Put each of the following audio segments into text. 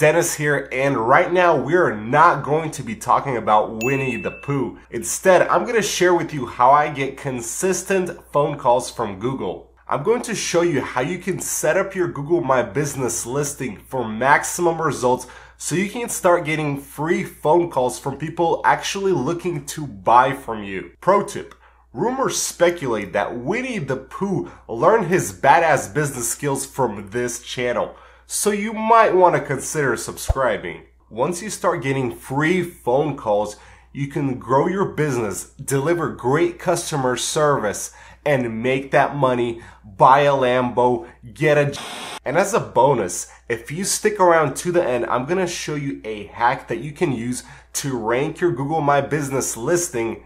Denis here, and right now we are not going to be talking about Winnie the Pooh. Instead, I'm going to share with you how I get consistent phone calls from Google. I'm going to show you how you can set up your Google My Business listing for maximum results so you can start getting free phone calls from people actually looking to buy from you. Pro tip. Rumors speculate that Winnie the Pooh learned his badass business skills from this channel so you might want to consider subscribing. Once you start getting free phone calls, you can grow your business, deliver great customer service, and make that money, buy a Lambo, get a... And as a bonus, if you stick around to the end, I'm going to show you a hack that you can use to rank your Google My Business listing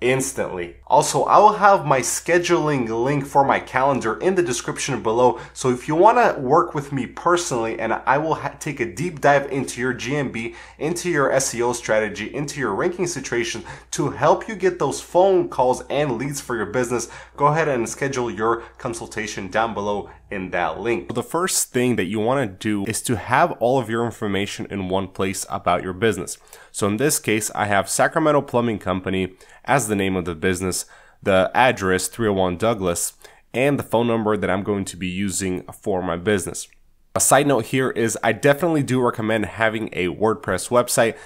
instantly. Also, I will have my scheduling link for my calendar in the description below. So if you want to work with me personally and I will take a deep dive into your GMB, into your SEO strategy, into your ranking situation to help you get those phone calls and leads for your business, go ahead and schedule your consultation down below in that link. The first thing that you want to do is to have all of your information in one place about your business. So in this case, I have Sacramento Plumbing Company as the name of the business, the address 301 Douglas, and the phone number that I'm going to be using for my business. A side note here is I definitely do recommend having a WordPress website,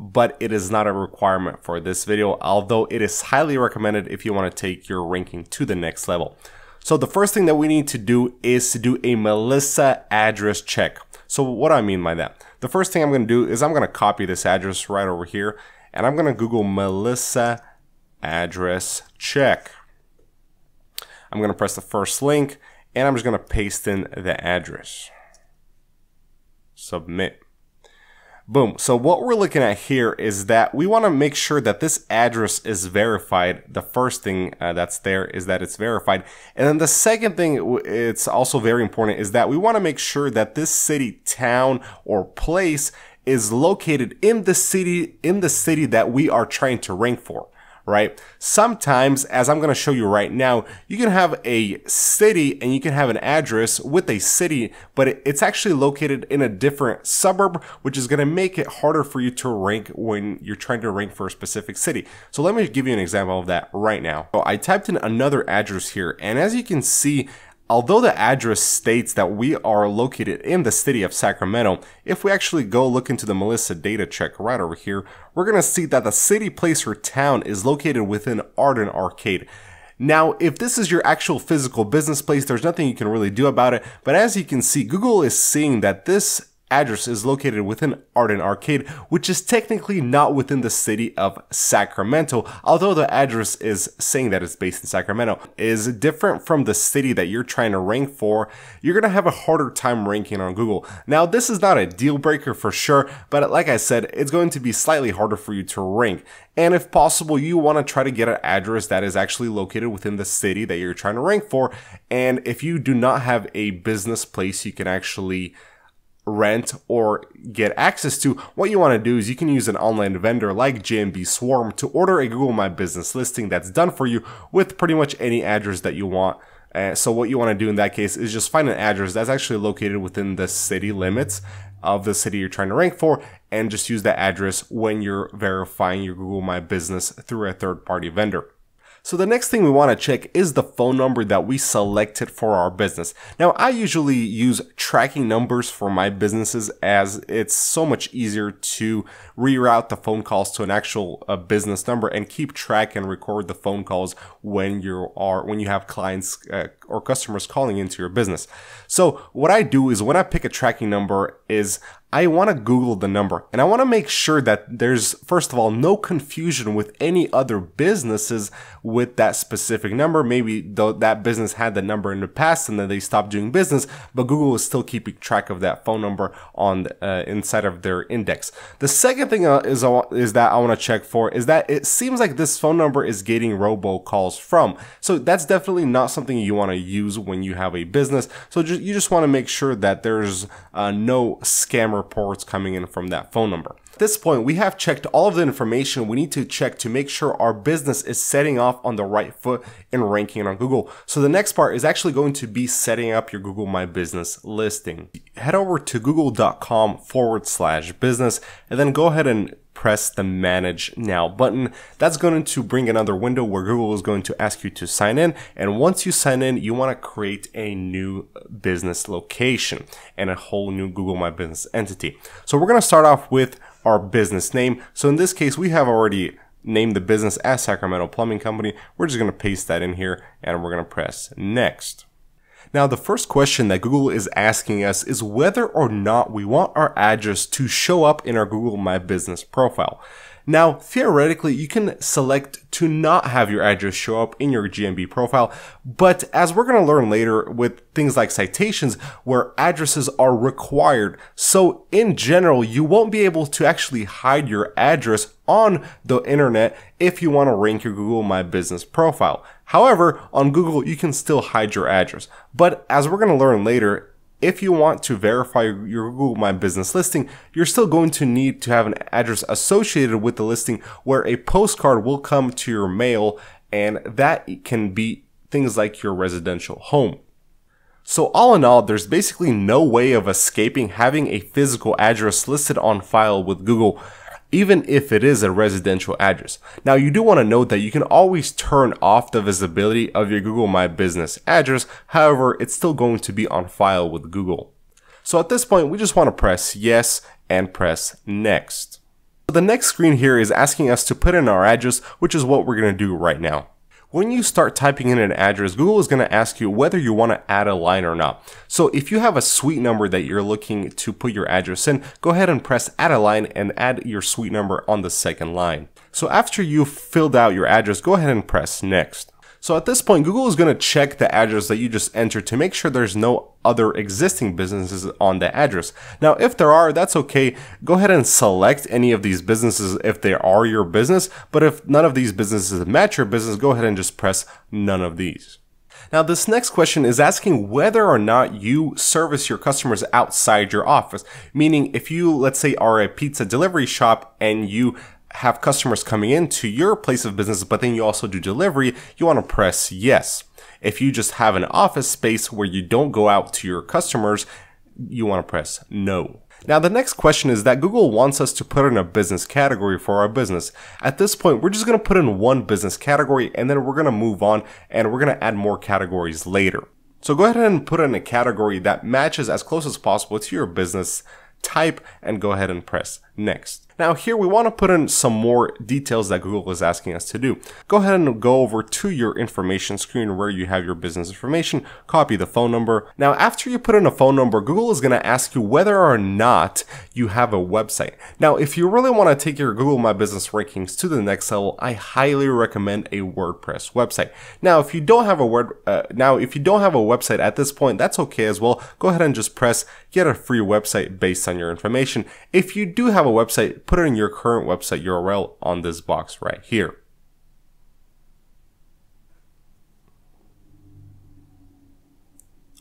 but it is not a requirement for this video, although it is highly recommended if you want to take your ranking to the next level. So the first thing that we need to do is to do a Melissa address check. So what do I mean by that? The first thing I'm going to do is I'm going to copy this address right over here and I'm going to Google Melissa address check. I'm going to press the first link and I'm just going to paste in the address. Submit. Boom. So what we're looking at here is that we want to make sure that this address is verified. The first thing uh, that's there is that it's verified. And then the second thing it's also very important is that we want to make sure that this city, town, or place is located in the city, in the city that we are trying to rank for right? Sometimes, as I'm going to show you right now, you can have a city and you can have an address with a city, but it's actually located in a different suburb, which is going to make it harder for you to rank when you're trying to rank for a specific city. So let me give you an example of that right now. So I typed in another address here, and as you can see, Although the address states that we are located in the city of Sacramento, if we actually go look into the Melissa data check right over here, we're going to see that the city, place, or town is located within Arden Arcade. Now, if this is your actual physical business place, there's nothing you can really do about it, but as you can see, Google is seeing that this address is located within Arden Arcade, which is technically not within the city of Sacramento, although the address is saying that it's based in Sacramento, is different from the city that you're trying to rank for, you're going to have a harder time ranking on Google. Now, this is not a deal breaker for sure, but like I said, it's going to be slightly harder for you to rank. And if possible, you want to try to get an address that is actually located within the city that you're trying to rank for. And if you do not have a business place you can actually rent or get access to, what you want to do is you can use an online vendor like GMB Swarm to order a Google My Business listing that's done for you with pretty much any address that you want. Uh, so what you want to do in that case is just find an address that's actually located within the city limits of the city you're trying to rank for and just use that address when you're verifying your Google My Business through a third party vendor. So the next thing we want to check is the phone number that we selected for our business. Now I usually use tracking numbers for my businesses as it's so much easier to reroute the phone calls to an actual uh, business number and keep track and record the phone calls when you are when you have clients uh, or customers calling into your business. So what I do is when I pick a tracking number is I want to Google the number and I want to make sure that there's, first of all, no confusion with any other businesses with that specific number. Maybe though that business had the number in the past and then they stopped doing business, but Google is still keeping track of that phone number on the, uh, inside of their index. The second thing uh, is, is that I want to check for is that it seems like this phone number is getting robocalls from. So that's definitely not something you want to use when you have a business. So you just want to make sure that there's uh, no scammer reports coming in from that phone number. At this point, we have checked all of the information we need to check to make sure our business is setting off on the right foot in ranking on Google. So the next part is actually going to be setting up your Google My Business listing. Head over to google.com forward slash business and then go ahead and press the manage now button. That's going to bring another window where Google is going to ask you to sign in. And once you sign in, you want to create a new business location and a whole new Google My Business entity. So we're going to start off with our business name. So in this case, we have already named the business as Sacramento Plumbing Company. We're just going to paste that in here and we're going to press next. Now, the first question that Google is asking us is whether or not we want our address to show up in our Google My Business profile. Now, theoretically, you can select to not have your address show up in your GMB profile, but as we're going to learn later with things like citations where addresses are required, so in general, you won't be able to actually hide your address on the internet if you want to rank your Google My Business profile. However, on Google, you can still hide your address. But as we're going to learn later, if you want to verify your Google My Business listing, you're still going to need to have an address associated with the listing where a postcard will come to your mail and that can be things like your residential home. So all in all, there's basically no way of escaping having a physical address listed on file with Google even if it is a residential address. Now you do want to note that you can always turn off the visibility of your Google My Business address. However, it's still going to be on file with Google. So at this point, we just want to press yes and press next. the next screen here is asking us to put in our address, which is what we're going to do right now. When you start typing in an address, Google is going to ask you whether you want to add a line or not. So if you have a suite number that you're looking to put your address in, go ahead and press add a line and add your suite number on the second line. So after you've filled out your address, go ahead and press next. So at this point, Google is going to check the address that you just entered to make sure there's no other existing businesses on the address. Now, if there are, that's okay. Go ahead and select any of these businesses if they are your business. But if none of these businesses match your business, go ahead and just press none of these. Now, this next question is asking whether or not you service your customers outside your office. Meaning, if you, let's say, are a pizza delivery shop and you have customers coming into your place of business, but then you also do delivery, you want to press yes. If you just have an office space where you don't go out to your customers, you want to press no. Now, the next question is that Google wants us to put in a business category for our business. At this point, we're just going to put in one business category and then we're going to move on and we're going to add more categories later. So go ahead and put in a category that matches as close as possible to your business type and go ahead and press next. Now here we want to put in some more details that Google is asking us to do. Go ahead and go over to your information screen where you have your business information, copy the phone number. Now after you put in a phone number, Google is going to ask you whether or not you have a website. Now if you really want to take your Google My Business rankings to the next level, I highly recommend a WordPress website. Now if you don't have a word uh, now if you don't have a website at this point, that's okay as well. Go ahead and just press get a free website based on your information. If you do have a website, put it in your current website URL on this box right here.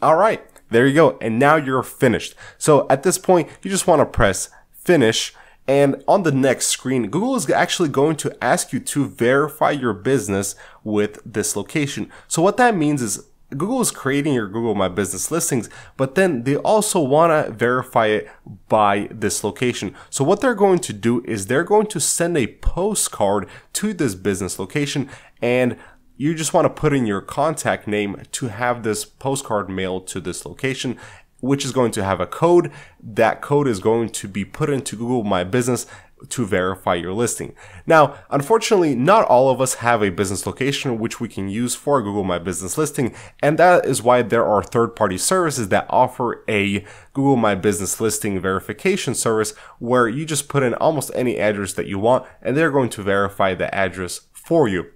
All right, there you go. And now you're finished. So at this point, you just want to press finish. And on the next screen, Google is actually going to ask you to verify your business with this location. So what that means is Google is creating your Google My Business listings, but then they also want to verify it by this location. So what they're going to do is they're going to send a postcard to this business location and you just want to put in your contact name to have this postcard mailed to this location which is going to have a code. That code is going to be put into Google My Business to verify your listing. Now, unfortunately, not all of us have a business location which we can use for Google My Business listing, and that is why there are third-party services that offer a Google My Business listing verification service where you just put in almost any address that you want and they're going to verify the address for you.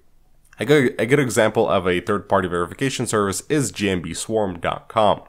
A good, a good example of a third-party verification service is gmbswarm.com.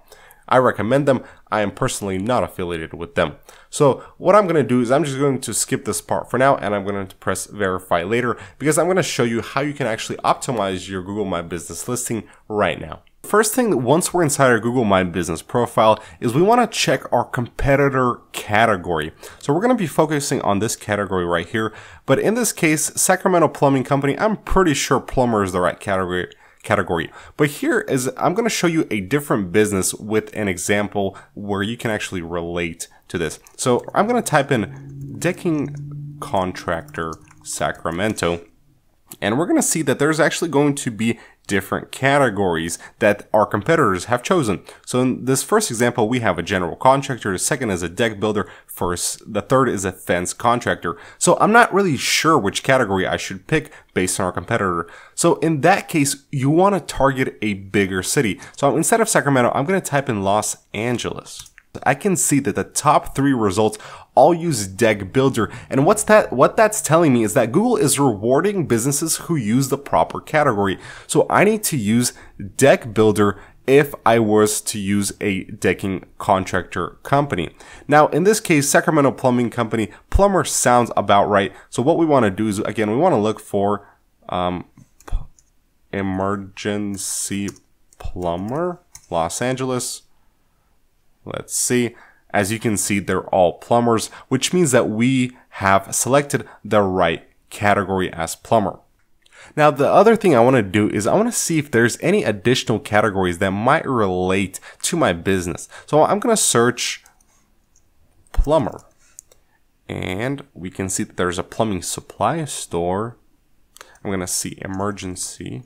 I recommend them. I am personally not affiliated with them. So what I'm going to do is I'm just going to skip this part for now and I'm going to press verify later because I'm going to show you how you can actually optimize your Google My Business listing right now. First thing, that once we're inside our Google My Business profile, is we want to check our competitor category. So we're going to be focusing on this category right here. But in this case, Sacramento Plumbing Company, I'm pretty sure plumber is the right category category. But here is, I'm going to show you a different business with an example where you can actually relate to this. So I'm going to type in decking contractor Sacramento. And we're going to see that there's actually going to be different categories that our competitors have chosen. So in this first example, we have a general contractor. The second is a deck builder. First, the third is a fence contractor. So I'm not really sure which category I should pick based on our competitor. So in that case, you want to target a bigger city. So instead of Sacramento, I'm going to type in Los Angeles. I can see that the top three results all use Deck Builder. And what's that? What that's telling me is that Google is rewarding businesses who use the proper category. So I need to use Deck Builder if I was to use a decking contractor company. Now, in this case, Sacramento Plumbing Company, plumber sounds about right. So what we want to do is, again, we want to look for um, emergency plumber, Los Angeles. Let's see. As you can see, they're all plumbers, which means that we have selected the right category as plumber. Now, the other thing I want to do is I want to see if there's any additional categories that might relate to my business. So I'm going to search plumber and we can see that there's a plumbing supply store. I'm going to see emergency.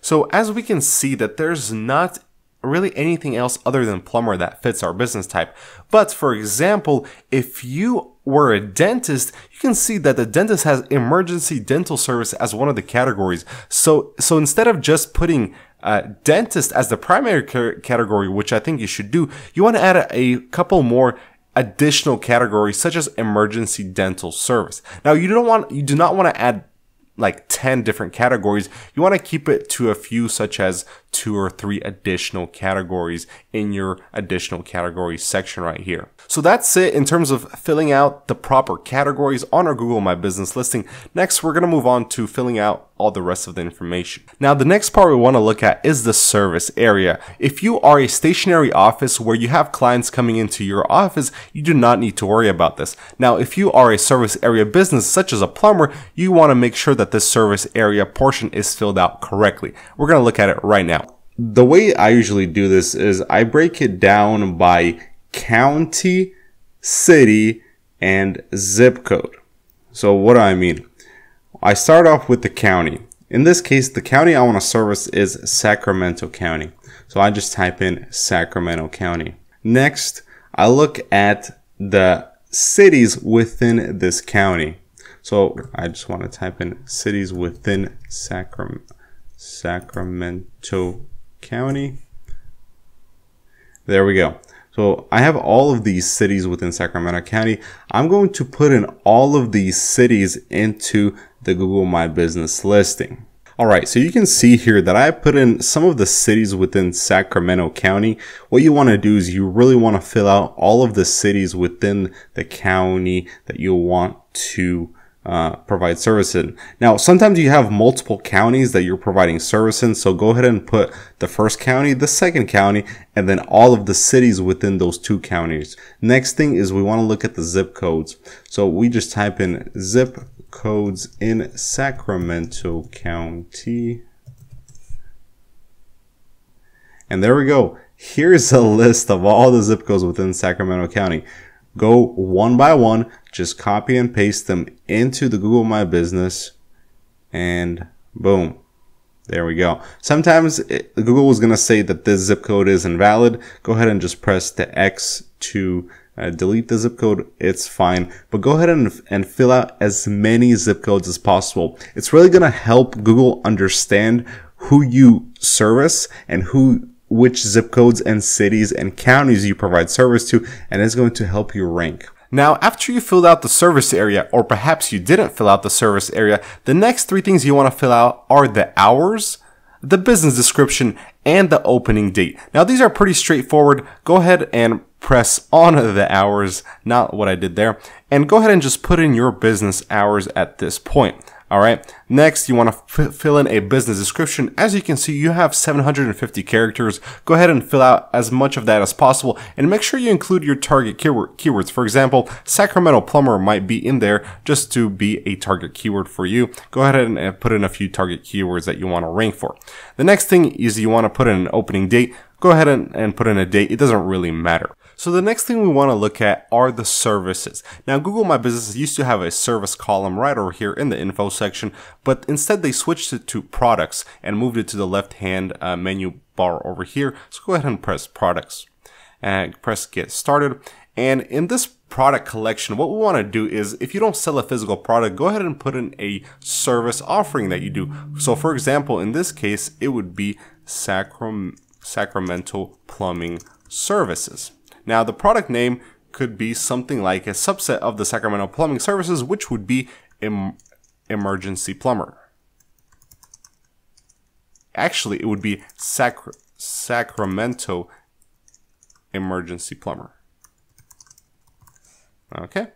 So as we can see that there's not really anything else other than plumber that fits our business type. But for example, if you were a dentist, you can see that the dentist has emergency dental service as one of the categories. So, so instead of just putting uh, dentist as the primary category, which I think you should do, you want to add a, a couple more additional categories such as emergency dental service. Now you don't want, you do not want to add like 10 different categories. You want to keep it to a few such as two or three additional categories in your additional categories section right here. So that's it in terms of filling out the proper categories on our Google My Business listing. Next, we're going to move on to filling out all the rest of the information. Now, the next part we want to look at is the service area. If you are a stationary office where you have clients coming into your office, you do not need to worry about this. Now, if you are a service area business such as a plumber, you want to make sure that this service area portion is filled out correctly. We're going to look at it right now the way I usually do this is I break it down by county, city, and zip code. So what do I mean? I start off with the county. In this case, the county I want to service is Sacramento County. So I just type in Sacramento County. Next, I look at the cities within this county. So I just want to type in cities within Sacram Sacramento County. There we go. So I have all of these cities within Sacramento County. I'm going to put in all of these cities into the Google My Business listing. All right, so you can see here that I put in some of the cities within Sacramento County. What you want to do is you really want to fill out all of the cities within the county that you want to uh, provide service in. Now, sometimes you have multiple counties that you're providing service in. So go ahead and put the first county, the second county, and then all of the cities within those two counties. Next thing is we want to look at the zip codes. So we just type in zip codes in Sacramento County. And there we go. Here's a list of all the zip codes within Sacramento County. Go one by one just copy and paste them into the Google My Business and boom. There we go. Sometimes it, Google is going to say that this zip code is invalid. Go ahead and just press the X to uh, delete the zip code. It's fine. But go ahead and, and fill out as many zip codes as possible. It's really going to help Google understand who you service and who which zip codes and cities and counties you provide service to and it's going to help you rank. Now, after you filled out the service area, or perhaps you didn't fill out the service area, the next three things you want to fill out are the hours, the business description, and the opening date. Now, these are pretty straightforward. Go ahead and press on the hours, not what I did there, and go ahead and just put in your business hours at this point. All right. Next, you want to fill in a business description. As you can see, you have 750 characters. Go ahead and fill out as much of that as possible and make sure you include your target keyword, keywords. For example, Sacramento plumber might be in there just to be a target keyword for you. Go ahead and put in a few target keywords that you want to rank for. The next thing is you want to put in an opening date. Go ahead and, and put in a date. It doesn't really matter. So the next thing we want to look at are the services. Now Google My Business used to have a service column right over here in the info section, but instead they switched it to products and moved it to the left hand uh, menu bar over here. So go ahead and press products and press get started. And in this product collection, what we want to do is if you don't sell a physical product, go ahead and put in a service offering that you do. So for example, in this case, it would be Sacram Sacramento Plumbing Services. Now, the product name could be something like a subset of the Sacramento Plumbing Services, which would be em Emergency Plumber. Actually, it would be Sac Sacramento Emergency Plumber. Okay.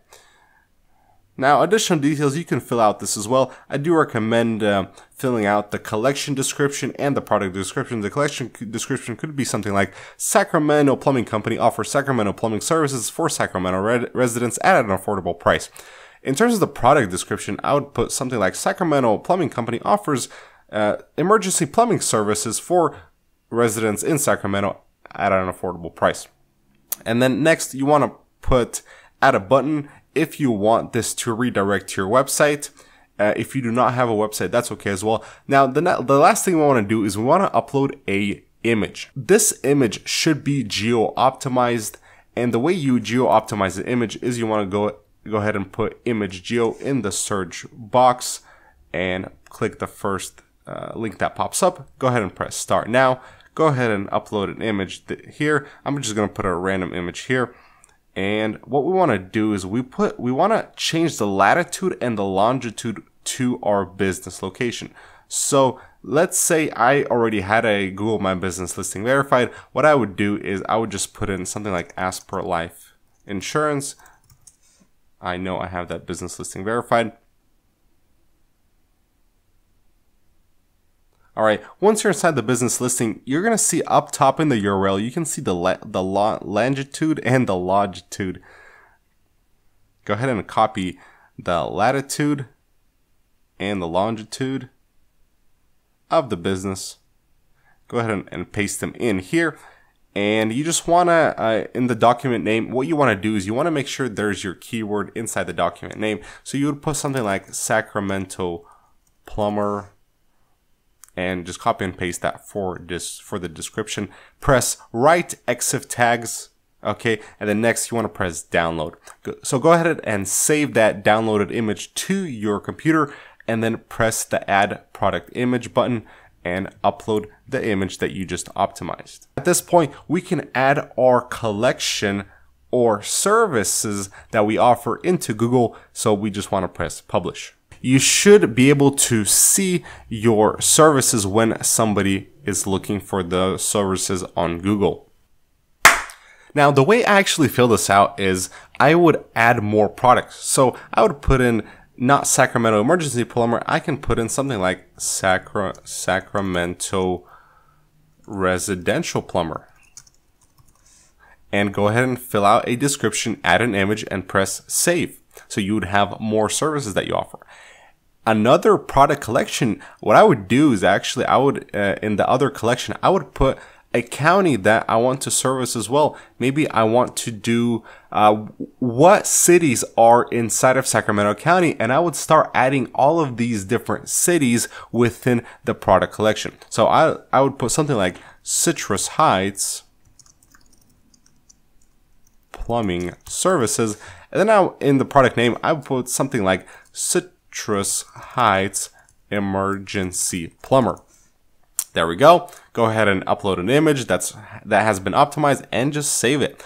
Now, additional details, you can fill out this as well. I do recommend uh, filling out the collection description and the product description. The collection description could be something like Sacramento Plumbing Company offers Sacramento plumbing services for Sacramento re residents at an affordable price. In terms of the product description, I would put something like Sacramento Plumbing Company offers uh, emergency plumbing services for residents in Sacramento at an affordable price. And then next, you want to put add a button if you want this to redirect to your website. Uh, if you do not have a website, that's okay as well. Now, the, the last thing we want to do is we want to upload a image. This image should be geo optimized. And the way you geo optimize the image is you want to go, go ahead and put image geo in the search box and click the first uh, link that pops up. Go ahead and press start now. Go ahead and upload an image here. I'm just going to put a random image here. And what we want to do is we put we want to change the latitude and the longitude to our business location. So let's say I already had a Google My Business listing verified. What I would do is I would just put in something like Asper Life Insurance. I know I have that business listing verified. All right, once you're inside the business listing, you're gonna see up top in the URL, you can see the la the longitude and the longitude. Go ahead and copy the latitude and the longitude of the business. Go ahead and, and paste them in here. And you just want to, uh, in the document name, what you want to do is you want to make sure there's your keyword inside the document name. So you would put something like Sacramento plumber and just copy and paste that for this for the description. Press write EXIF tags. Okay, and then next you want to press download. So go ahead and save that downloaded image to your computer and then press the add product image button and upload the image that you just optimized. At this point, we can add our collection or services that we offer into Google. So we just want to press publish you should be able to see your services when somebody is looking for the services on Google. Now, the way I actually fill this out is I would add more products. So I would put in not Sacramento Emergency Plumber, I can put in something like Sacra Sacramento Residential Plumber. And go ahead and fill out a description, add an image, and press save. So you would have more services that you offer another product collection, what I would do is actually, I would, uh, in the other collection, I would put a county that I want to service as well. Maybe I want to do uh, what cities are inside of Sacramento County, and I would start adding all of these different cities within the product collection. So I I would put something like Citrus Heights plumbing services, and then I, in the product name I would put something like Citrus Citrus Heights Emergency Plumber. There we go. Go ahead and upload an image that's that has been optimized and just save it.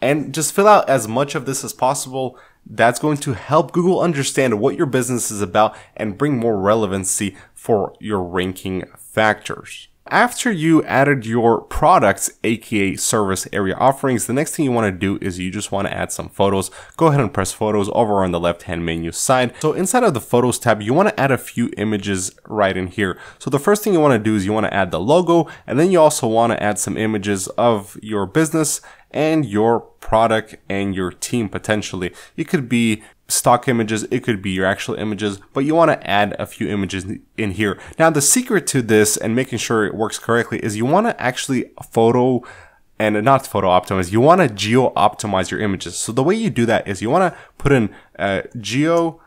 And just fill out as much of this as possible. That's going to help Google understand what your business is about and bring more relevancy for your ranking factors. After you added your products, aka service area offerings, the next thing you want to do is you just want to add some photos. Go ahead and press photos over on the left hand menu side. So inside of the photos tab, you want to add a few images right in here. So the first thing you want to do is you want to add the logo and then you also want to add some images of your business and your product and your team potentially. It could be stock images, it could be your actual images, but you want to add a few images in here. Now, the secret to this and making sure it works correctly is you want to actually photo and not photo optimize, you want to geo optimize your images. So the way you do that is you want to put in uh, geo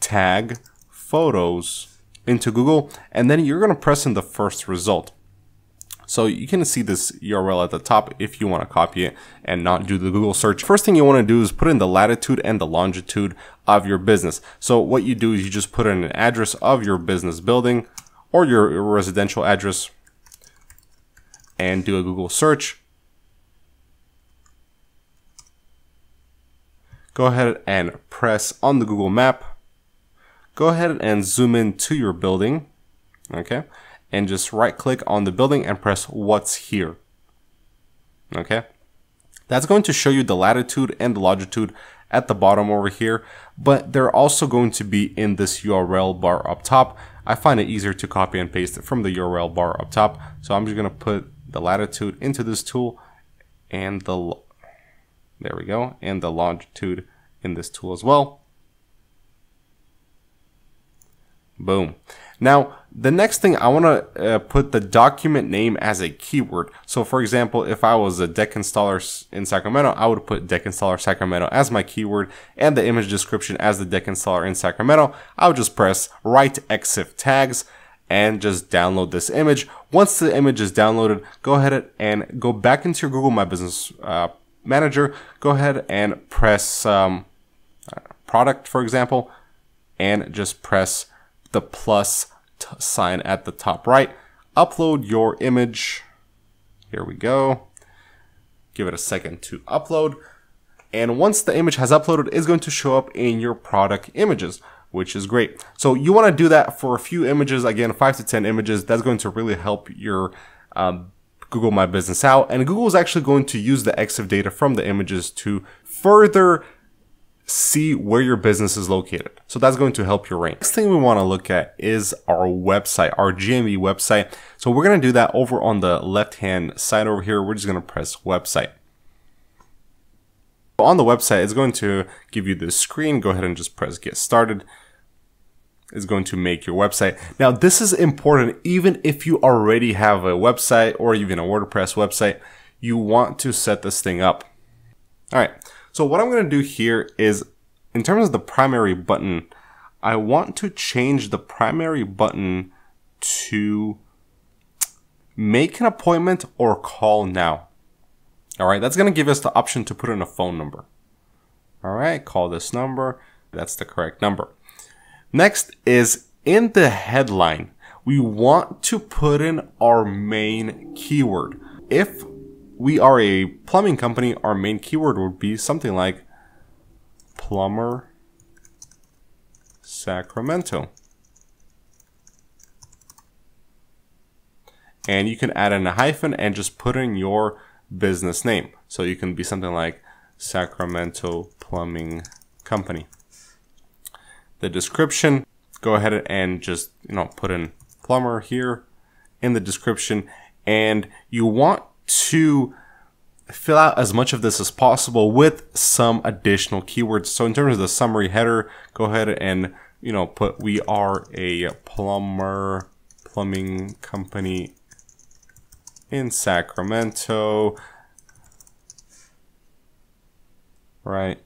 tag photos into Google, and then you're going to press in the first result. So you can see this URL at the top if you want to copy it and not do the Google search. First thing you want to do is put in the latitude and the longitude of your business. So what you do is you just put in an address of your business building or your residential address and do a Google search. Go ahead and press on the Google map. Go ahead and zoom in to your building. Okay and just right click on the building and press what's here. Okay. That's going to show you the latitude and the longitude at the bottom over here, but they're also going to be in this URL bar up top. I find it easier to copy and paste it from the URL bar up top. So I'm just going to put the latitude into this tool and the, there we go, and the longitude in this tool as well. Boom. Now, the next thing I want to uh, put the document name as a keyword. So for example, if I was a deck installer in Sacramento, I would put deck installer Sacramento as my keyword and the image description as the deck installer in Sacramento. I would just press write exif tags and just download this image. Once the image is downloaded, go ahead and go back into your Google My Business uh, Manager. Go ahead and press um, product, for example, and just press the plus sign at the top right. Upload your image. Here we go. Give it a second to upload. And once the image has uploaded, it's going to show up in your product images, which is great. So you want to do that for a few images, again, five to 10 images. That's going to really help your um, Google My Business out. And Google is actually going to use the EXIF data from the images to further see where your business is located. So that's going to help your rank. Next thing we want to look at is our website, our GMB website. So we're going to do that over on the left hand side over here. We're just going to press website. On the website, it's going to give you this screen. Go ahead and just press get started. It's going to make your website. Now, this is important even if you already have a website or even a WordPress website, you want to set this thing up. All right. So what I'm going to do here is, in terms of the primary button, I want to change the primary button to make an appointment or call now. All right, that's going to give us the option to put in a phone number. All right, call this number. That's the correct number. Next is in the headline, we want to put in our main keyword. If we are a plumbing company, our main keyword would be something like plumber Sacramento. And you can add in a hyphen and just put in your business name. So you can be something like Sacramento Plumbing Company. The description, go ahead and just, you know, put in plumber here in the description. And you want to fill out as much of this as possible with some additional keywords. So in terms of the summary header, go ahead and, you know, put we are a plumber plumbing company in Sacramento. Right.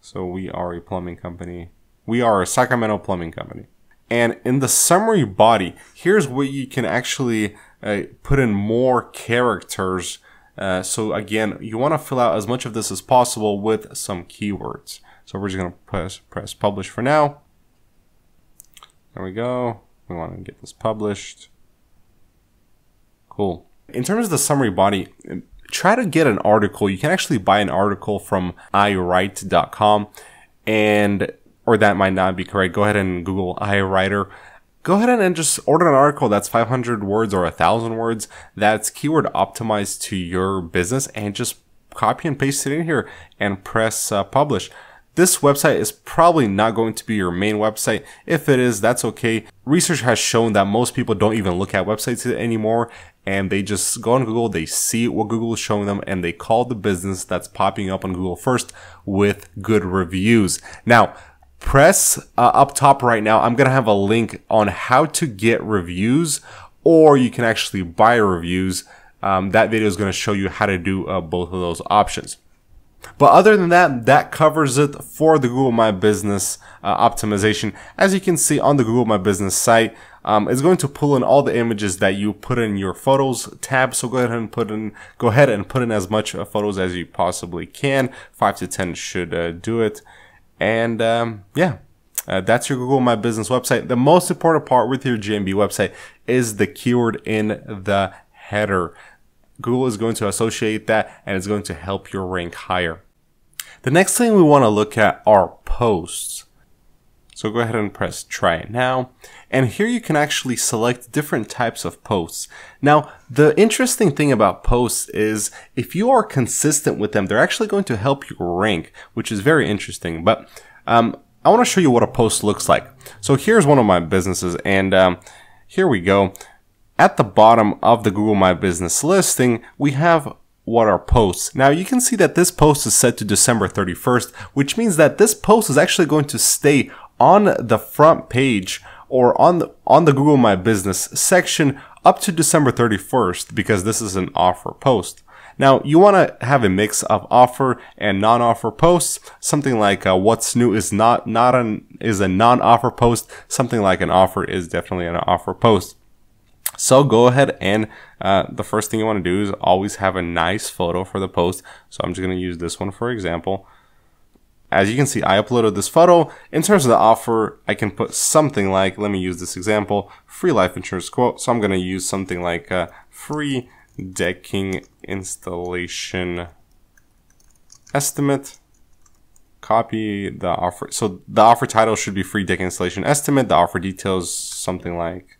So we are a plumbing company. We are a Sacramento plumbing company. And in the summary body, here's where you can actually uh, put in more characters. Uh, so again, you want to fill out as much of this as possible with some keywords. So we're just going to press, press publish for now. There we go. We want to get this published. Cool. In terms of the summary body, try to get an article. You can actually buy an article from iWrite.com and or that might not be correct. Go ahead and Google iWriter go ahead and just order an article that's 500 words or a 1000 words that's keyword optimized to your business and just copy and paste it in here and press uh, publish. This website is probably not going to be your main website. If it is, that's okay. Research has shown that most people don't even look at websites anymore and they just go on Google, they see what Google is showing them and they call the business that's popping up on Google first with good reviews. Now, press uh, up top right now. I'm going to have a link on how to get reviews or you can actually buy reviews. Um, that video is going to show you how to do uh, both of those options. But other than that, that covers it for the Google My Business uh, optimization. As you can see on the Google My Business site, um, it's going to pull in all the images that you put in your photos tab. So go ahead and put in, go ahead and put in as much uh, photos as you possibly can. Five to 10 should uh, do it. And, um, yeah, uh, that's your Google My Business website. The most important part with your GMB website is the keyword in the header. Google is going to associate that and it's going to help your rank higher. The next thing we want to look at are posts. So go ahead and press try it now. And here you can actually select different types of posts. Now, the interesting thing about posts is if you are consistent with them, they're actually going to help you rank, which is very interesting. But um, I want to show you what a post looks like. So here's one of my businesses and um, here we go. At the bottom of the Google My Business listing, we have what are posts. Now you can see that this post is set to December 31st, which means that this post is actually going to stay on the front page or on the, on the Google My Business section up to December 31st because this is an offer post. Now, you want to have a mix of offer and non-offer posts. Something like uh, what's new is not not an is a non-offer post. Something like an offer is definitely an offer post. So go ahead and uh, the first thing you want to do is always have a nice photo for the post. So I'm just going to use this one for example. As you can see, I uploaded this photo. In terms of the offer, I can put something like, let me use this example, free life insurance quote. So I'm going to use something like uh, free decking installation estimate. Copy the offer. So the offer title should be free deck installation estimate. The offer details something like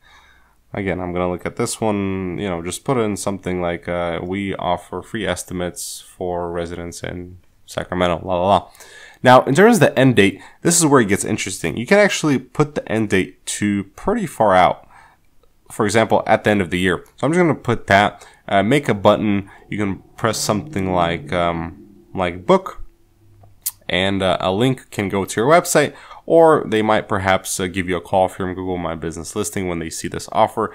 Again, I'm going to look at this one, you know, just put in something like uh, we offer free estimates for residents in Sacramento, la la la. Now, in terms of the end date, this is where it gets interesting. You can actually put the end date to pretty far out. For example, at the end of the year. So I'm just going to put that, uh, make a button. You can press something like, um, like book and uh, a link can go to your website or they might perhaps uh, give you a call from Google My Business Listing when they see this offer.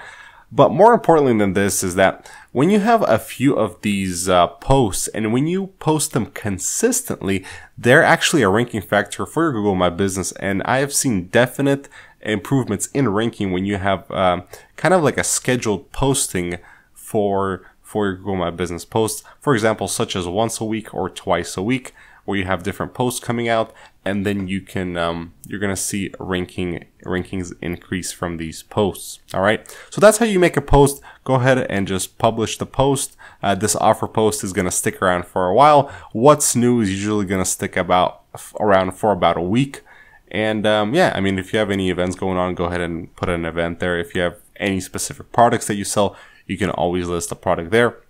But more importantly than this is that when you have a few of these uh, posts and when you post them consistently, they're actually a ranking factor for your Google My Business. And I have seen definite improvements in ranking when you have uh, kind of like a scheduled posting for for your Google My Business posts. For example, such as once a week or twice a week where you have different posts coming out and then you can um, you're gonna see ranking rankings increase from these posts all right? So that's how you make a post. Go ahead and just publish the post. Uh, this offer post is gonna stick around for a while. What's new is usually gonna stick about around for about a week. And um, yeah i mean if you have any events going on go ahead and put an event there. If you have any specific products that you sell you can always list a product there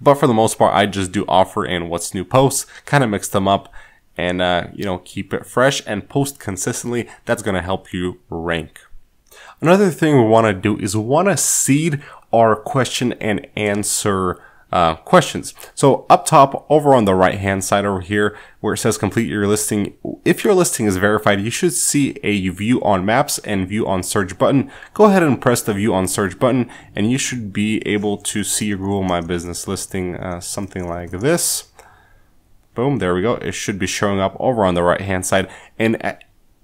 but for the most part, I just do offer and what's new posts, kind of mix them up and, uh, you know, keep it fresh and post consistently. That's going to help you rank. Another thing we want to do is we want to seed our question and answer uh, questions. So up top, over on the right hand side over here, where it says complete your listing, if your listing is verified, you should see a view on maps and view on search button. Go ahead and press the view on search button and you should be able to see your Google My Business listing, uh, something like this. Boom, there we go. It should be showing up over on the right hand side. And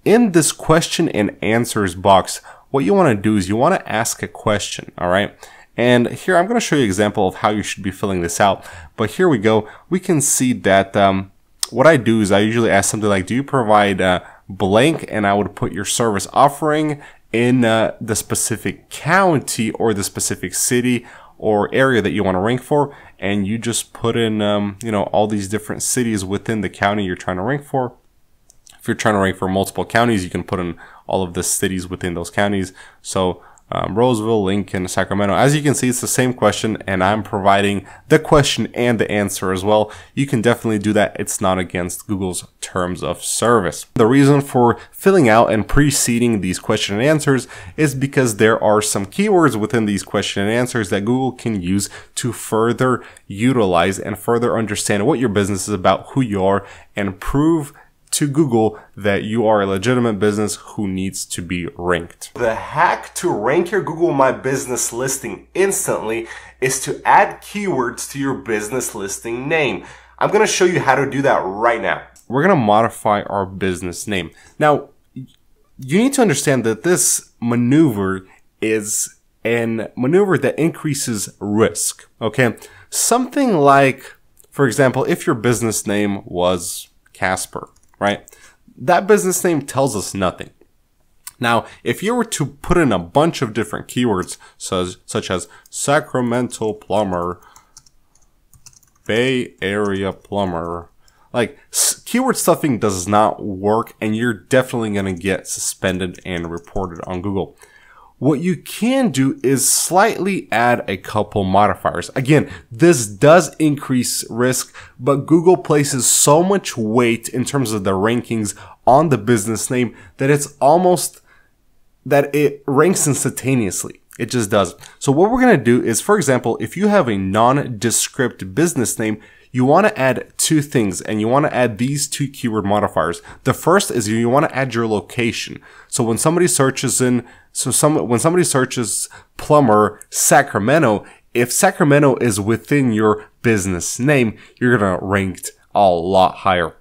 in this question and answers box, what you want to do is you want to ask a question, all right? And here I'm going to show you an example of how you should be filling this out. But here we go. We can see that um, what I do is I usually ask something like, do you provide uh, blank? And I would put your service offering in uh, the specific county or the specific city or area that you want to rank for. And you just put in, um, you know, all these different cities within the county you're trying to rank for. If you're trying to rank for multiple counties, you can put in all of the cities within those counties. So um, Roseville, Lincoln, Sacramento. As you can see, it's the same question, and I'm providing the question and the answer as well. You can definitely do that. It's not against Google's terms of service. The reason for filling out and preceding these question and answers is because there are some keywords within these question and answers that Google can use to further utilize and further understand what your business is about, who you are, and prove to Google that you are a legitimate business who needs to be ranked. The hack to rank your Google My Business listing instantly is to add keywords to your business listing name. I'm going to show you how to do that right now. We're going to modify our business name. Now, you need to understand that this maneuver is an maneuver that increases risk. Okay. Something like, for example, if your business name was Casper, right? That business name tells us nothing. Now, if you were to put in a bunch of different keywords, such, such as Sacramento plumber, Bay Area plumber, like keyword stuffing does not work and you're definitely going to get suspended and reported on Google. What you can do is slightly add a couple modifiers. Again, this does increase risk, but Google places so much weight in terms of the rankings on the business name that it's almost that it ranks instantaneously. It just does. So what we're going to do is, for example, if you have a nondescript business name, you want to add two things and you want to add these two keyword modifiers. The first is you want to add your location. So when somebody searches in, so some, when somebody searches plumber Sacramento, if Sacramento is within your business name, you're going to rank a lot higher.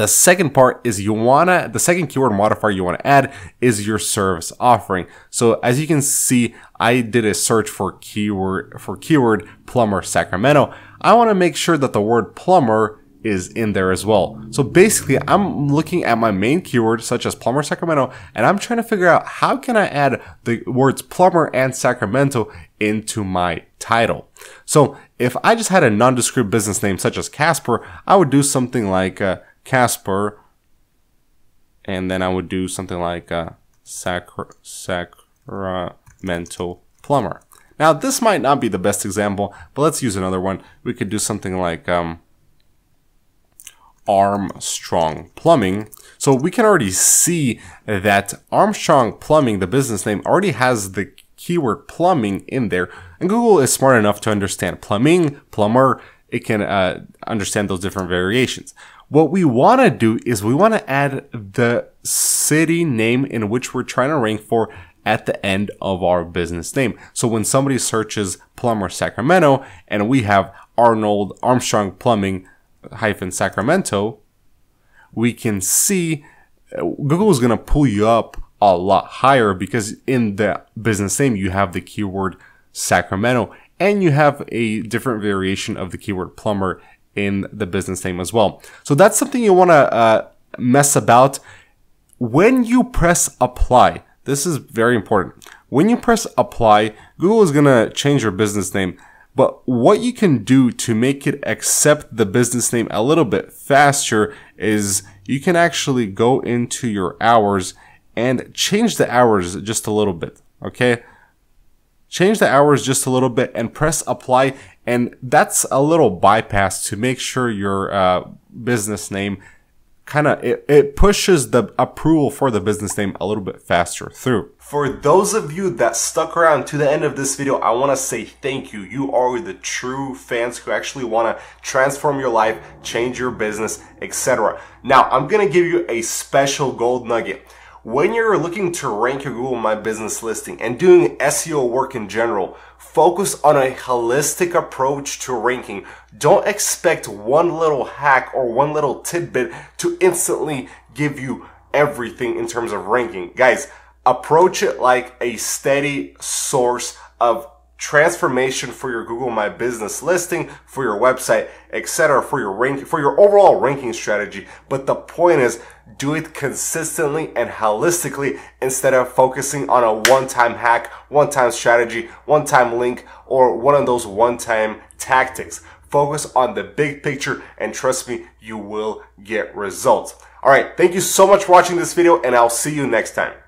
The second part is you wanna, the second keyword modifier you wanna add is your service offering. So as you can see, I did a search for keyword, for keyword plumber Sacramento. I wanna make sure that the word plumber is in there as well. So basically, I'm looking at my main keyword, such as plumber Sacramento, and I'm trying to figure out how can I add the words plumber and Sacramento into my title. So if I just had a nondescript business name such as Casper, I would do something like uh, Casper, and then I would do something like uh, Sacra- Sacramento Plumber. Now, this might not be the best example, but let's use another one. We could do something like um, Armstrong Plumbing. So we can already see that Armstrong Plumbing, the business name, already has the keyword plumbing in there. And Google is smart enough to understand plumbing, plumber. It can uh, understand those different variations. What we want to do is we want to add the city name in which we're trying to rank for at the end of our business name. So when somebody searches plumber Sacramento and we have Arnold Armstrong Plumbing hyphen Sacramento, we can see uh, Google is going to pull you up a lot higher because in the business name you have the keyword Sacramento and you have a different variation of the keyword plumber in the business name as well. So that's something you want to uh, mess about. When you press apply, this is very important. When you press apply, Google is going to change your business name. But what you can do to make it accept the business name a little bit faster is you can actually go into your hours and change the hours just a little bit. Okay change the hours just a little bit and press apply. And that's a little bypass to make sure your uh, business name kind of it, it pushes the approval for the business name a little bit faster through. For those of you that stuck around to the end of this video, I want to say thank you. You are the true fans who actually want to transform your life, change your business, etc. Now, I'm going to give you a special gold nugget. When you're looking to rank your Google My Business listing and doing SEO work in general, focus on a holistic approach to ranking. Don't expect one little hack or one little tidbit to instantly give you everything in terms of ranking. Guys, approach it like a steady source of transformation for your Google My Business listing, for your website, etc., for your rank, for your overall ranking strategy. But the point is, do it consistently and holistically instead of focusing on a one-time hack, one-time strategy, one-time link, or one of those one-time tactics. Focus on the big picture and trust me, you will get results. All right. Thank you so much for watching this video and I'll see you next time.